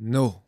No.